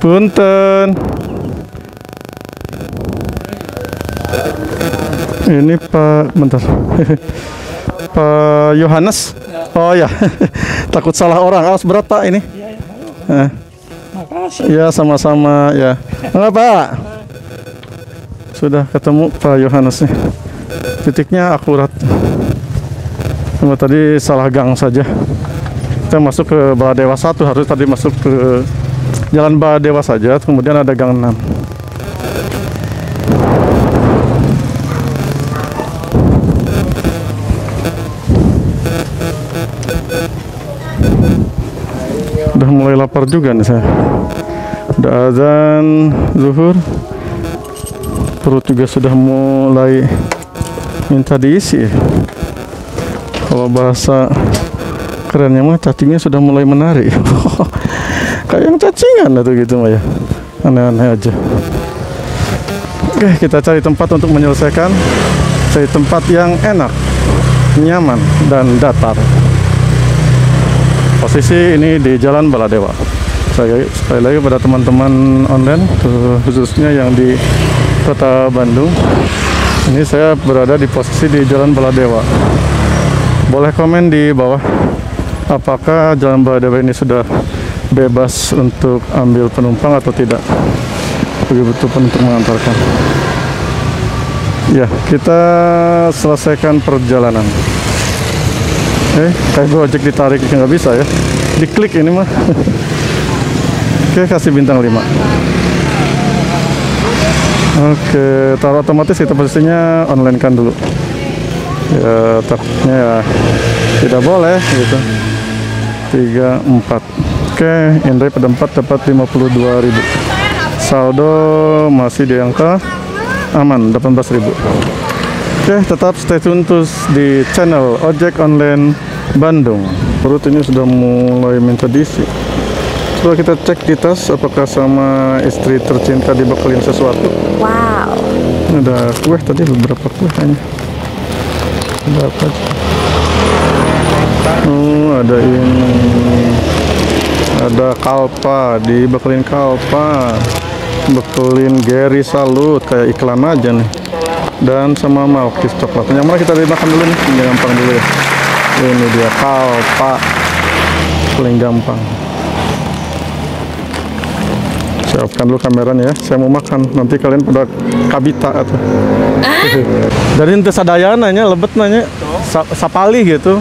Punten. Ini pak bentar. Pak Yohanes? Oh ya. Takut salah orang. Awas berat pak ini Eh. Ya sama-sama ya. Enggak Pak. Sudah ketemu Pak Yohanes nih. Titiknya akurat. Cuma tadi salah gang saja. Kita masuk ke Baladewa 1 harus tadi masuk ke Jalan Baladewa saja, kemudian ada gang 6. Udah mulai lapar juga nih saya. Udah azan zuhur. Perut juga sudah mulai minta diisi. Kalau bahasa kerennya mah cacingnya sudah mulai menari. Kayak yang cacingan atau gitu mah ya. Aneh-aneh aja. Oke, kita cari tempat untuk menyelesaikan. Cari tempat yang enak, nyaman, dan datar posisi ini di Jalan Baladewa. Saya sekali lagi pada teman-teman online khususnya yang di Kota Bandung. Ini saya berada di posisi di Jalan Baladewa. Boleh komen di bawah apakah Jalan Baladewa ini sudah bebas untuk ambil penumpang atau tidak? Begitu pun untuk mengantarkan. Ya, kita selesaikan perjalanan. Eh, kayak Gojek ditarik nggak bisa ya. Diklik ini mah. Oke, kasih bintang 5. Oke, taruh otomatis kita posisinya online kan dulu. Ya, takutnya ya tidak boleh gitu. 3 4. Oke, Indra pada 4 dapat 52.000. Saldo masih di angka aman 18.000. Oke, tetap stay tune terus di channel Ojek Online Bandung. Perut ini sudah mulai minta diisi. Coba kita cek di tas apakah sama istri tercinta dibekelin sesuatu. Wow. Ini Ada kue tadi beberapa kue kayaknya. Ada apa? aja? Oh, ada ini. ada kalpa dibekelin kalpa bekelin Gary Salut kayak iklan aja nih dan sama Malkis coklat. Yang mana kita dimakan dulu nih? Yang gampang dulu ya. Ini dia kalpa. Paling gampang. Siapkan dulu kameranya ya. Saya mau makan. Nanti kalian pada kabita atau dari ente sadaya nanya lebet nanya Sa- sapali gitu.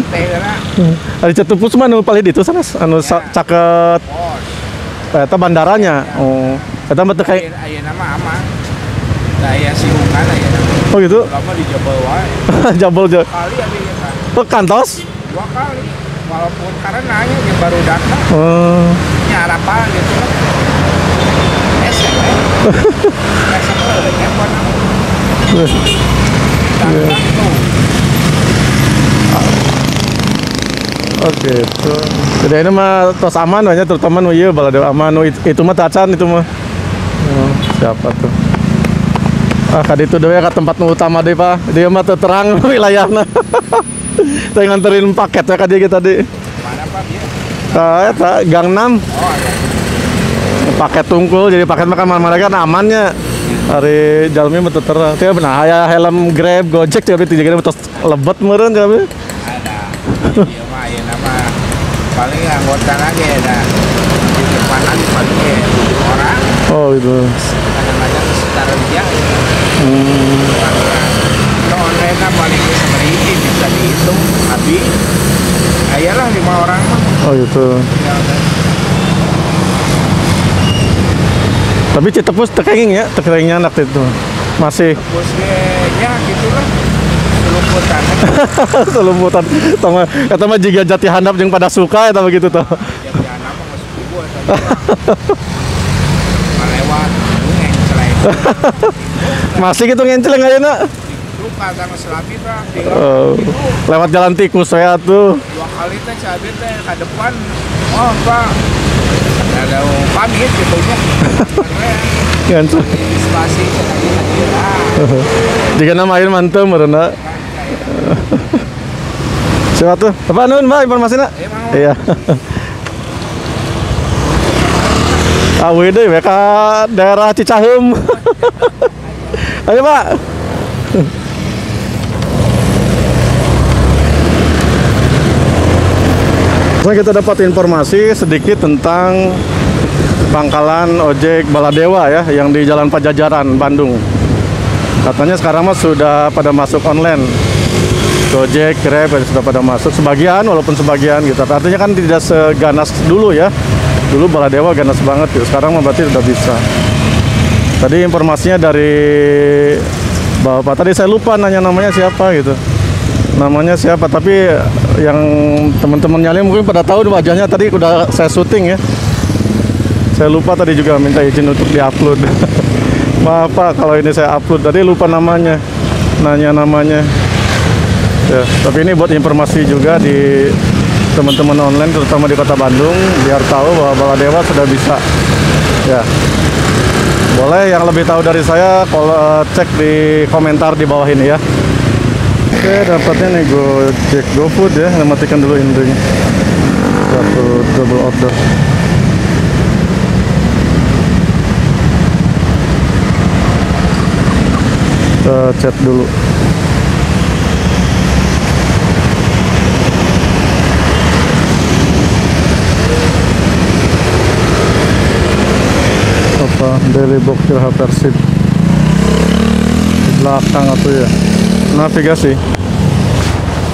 Karena Ada cetupus mah nu paling itu sana anu caket eta bandaranya. Oh. Eta mah kayak aya aya nama ama. Da aya siungan nama. Oh gitu. Lama di Jabal wae. Jabol je. Kali abi eta. Oh, kantos. Dua kali. Walaupun karena nanya dia baru datang. Oh. Nyara apa gitu. Udah telepon aku. Datang tuh. Oke, itu. Jadi ini mah tos aman banyak terutama nu ieu balade aman nu it- itu mah tacan itu mah. Oh, siapa tuh? Ah, kadi itu dewe ka tempat nu utama deh, Pak. Dia mah terang wilayahna. Teh nganterin paket ya ka dia kita tadi. Mana Pak dia? Ah, Gang 6. Paket tungkul jadi paket makan mana kan amannya. Hari jalmi mah terang. Teh benar aya helm Grab, Gojek tapi jadi tos lebet meureun tapi. Ada. Paling anggota lagi ada. Di depan lagi paling ya orang. Oh, itu. Kadang-kadang setara dia. Hmm. Kalau online paling berhenti bisa dihitung. Habis. Ayalah lima orang mah. Oh, itu. Ya, udah. Tapi Citepus tekenging ya, tekengingnya anak itu. Masih Bos ya gitulah. Kelumputan. selumputan. Tama kata mah jika jati handap yang pada suka eta begitu tuh. Jadi anak mah. Melewat. Ngeng selain. Masih gitu ngencel ayeuna. Luka sama selami pak. Oh, lewat jalan tikus saya tuh. dua kali teh cabai teh ke depan. Oh pak. Ada pamit gitu. Ngencel. Antisipasi Jika nama air mantep merena. Siapa tuh? Apa nun mbak informasinya? Iya. Awi deh, mereka daerah Cicahem. Ayo pak. Sekarang kita dapat informasi sedikit tentang pangkalan ojek Baladewa ya yang di Jalan Pajajaran Bandung. Katanya sekarang mah sudah pada masuk online. Gojek, Grab sudah pada masuk sebagian walaupun sebagian gitu. Artinya kan tidak seganas dulu ya. Dulu Baladewa ganas banget gitu. Sekarang berarti sudah bisa. Tadi informasinya dari Bapak tadi saya lupa nanya namanya siapa gitu. Namanya siapa tapi yang teman-teman nyali mungkin pada tahu wajahnya tadi udah saya syuting ya. Saya lupa tadi juga minta izin untuk diupload. Maaf Pak kalau ini saya upload tadi lupa namanya. Nanya namanya. Ya, tapi ini buat informasi juga di teman-teman online terutama di Kota Bandung biar tahu bahwa Baladewa sudah bisa. Ya. Boleh yang lebih tahu dari saya kalau cek di komentar di bawah ini ya. Oke, dapatnya nih Gojek GoFood ya. Saya matikan dulu intinya. Satu double order. Kita chat dulu. Apa daily box Geraha Persib belakang atau ya? Navigasi.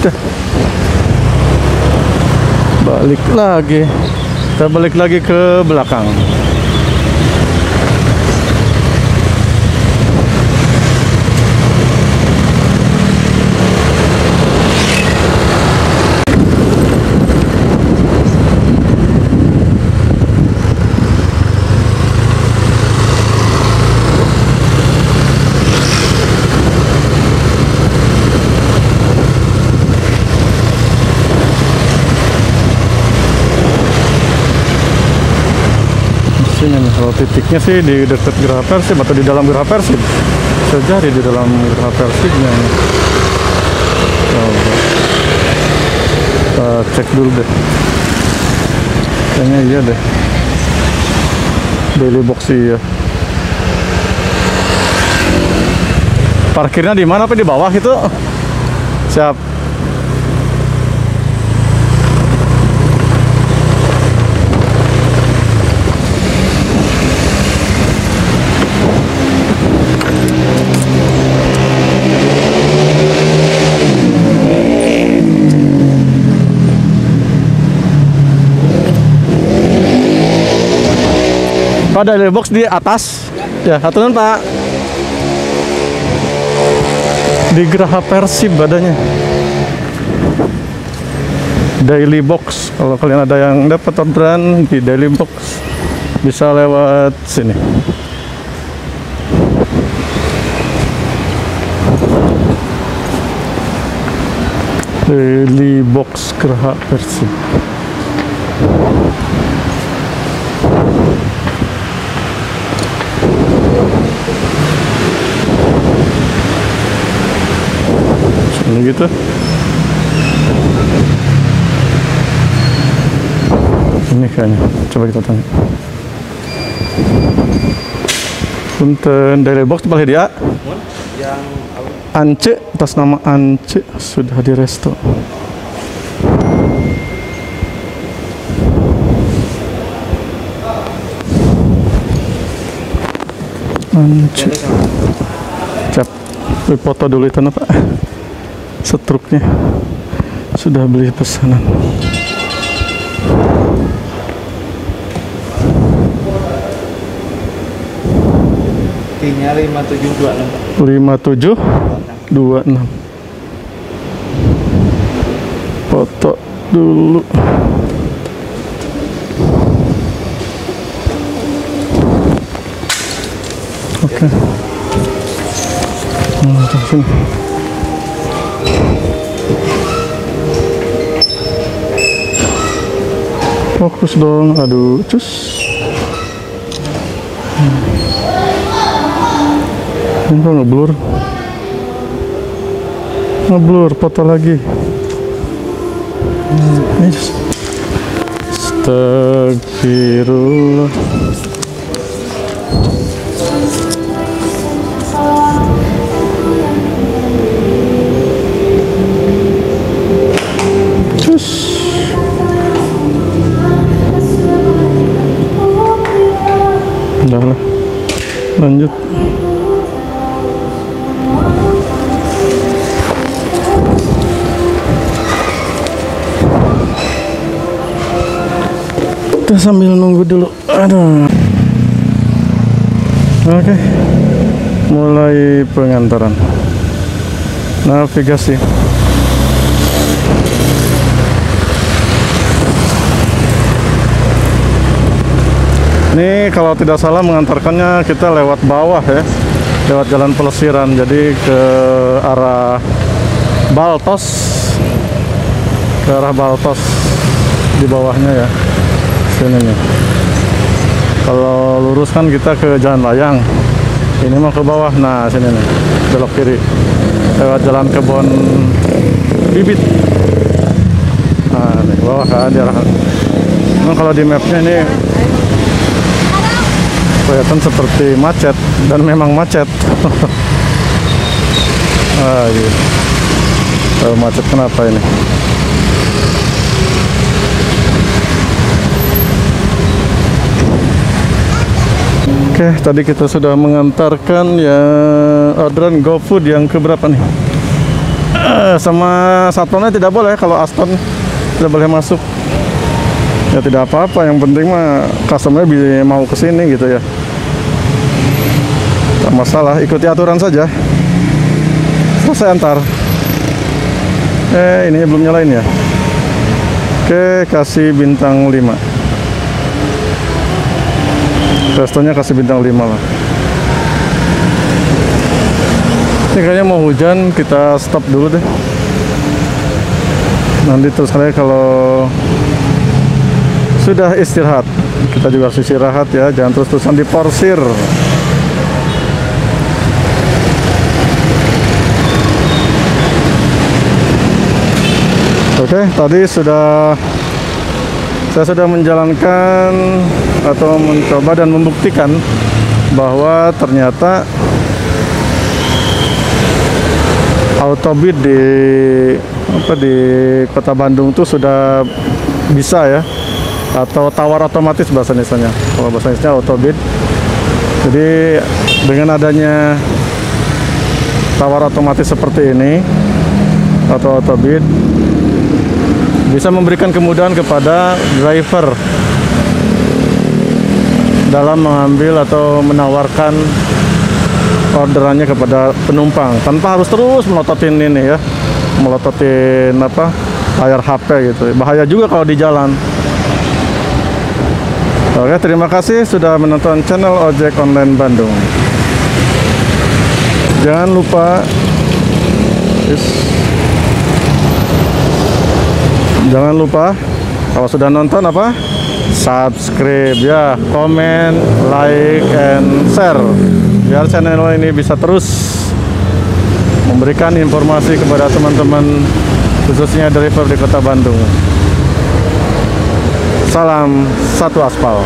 Dah. balik lagi. Kita balik lagi ke belakang sini nih kalau titiknya sih di dekat Geraha Persib atau di dalam Geraha Persib bisa di dalam Geraha Persibnya. Coba. Coba cek dulu deh. Kayaknya iya deh. Daily box iya. Parkirnya di mana? Apa di bawah itu? Siap. Pak daily box di atas. Ya, aturan Pak. Di Geraha Persib badannya. Daily box. Kalau kalian ada yang dapat orderan di daily box bisa lewat sini. Daily box Geraha Persib. Gitu. Ini kayaknya. Coba kita tanya. Punten dari box tepat dia. Ance atas nama Ance sudah di resto. Ance. Cap. Foto dulu itu apa? Setruknya. Sudah beli pesanan. Tinya 572 lho, Pak. 57 26 foto dulu fokus dong aduh cus. Ini kok ngeblur? Ngeblur foto lagi. Ini Astagfirullah Lanjut Kita sambil nunggu dulu. Aduh. Oke. Mulai pengantaran. Navigasi. Ini kalau tidak salah mengantarkannya kita lewat bawah ya. Lewat jalan pelesiran. Jadi ke arah Baltos. Ke arah Baltos di bawahnya ya sini nih kalau lurus kan kita ke jalan layang ini mau ke bawah nah sini nih belok kiri lewat jalan kebon bibit nah nih bawah kan diarahkan memang kalau di mapnya ini kelihatan seperti macet dan memang macet ah iya Tahu macet kenapa ini Oke, tadi kita sudah mengantarkan ya orderan GoFood yang keberapa nih? Eh, sama Satpamnya tidak boleh kalau Aston tidak boleh masuk. Ya tidak apa-apa, yang penting mah customer bisa mau ke sini gitu ya. Tak masalah, ikuti aturan saja. Selesai antar. Eh, ini belum nyalain ya. Oke, kasih bintang 5. Restonya kasih bintang 5 lah. Ini kayaknya mau hujan, kita stop dulu deh. Nanti terus kalau sudah istirahat, kita juga harus istirahat ya, jangan terus-terusan diporsir. Oke, tadi sudah saya sudah menjalankan atau mencoba dan membuktikan bahwa ternyata autobid di apa di kota Bandung tuh sudah bisa ya atau tawar otomatis bahasa Indonesia kalau bahasa Indonesia autobid. Jadi dengan adanya tawar otomatis seperti ini atau autobid bisa memberikan kemudahan kepada driver dalam mengambil atau menawarkan orderannya kepada penumpang. Tanpa harus terus melototin ini ya. Melototin apa? Layar HP gitu. Bahaya juga kalau di jalan Oke terima kasih sudah menonton channel ojek online Bandung. Jangan lupa jangan lupa kalau sudah nonton apa? Subscribe ya komen like and share. Biar channel ini bisa terus memberikan informasi kepada teman-teman khususnya driver di kota Bandung Salam satu aspal.